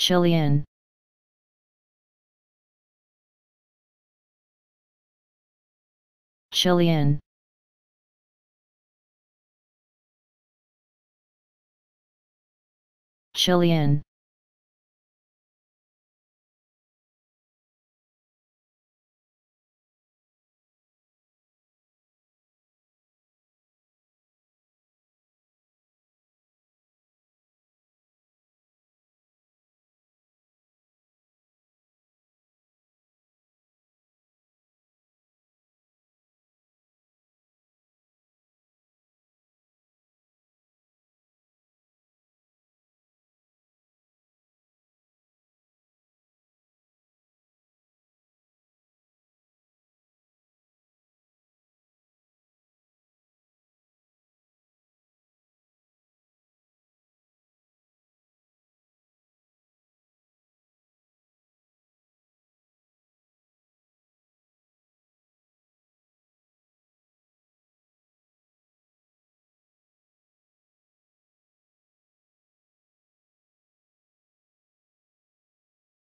Chilean. Chilean. Chilean.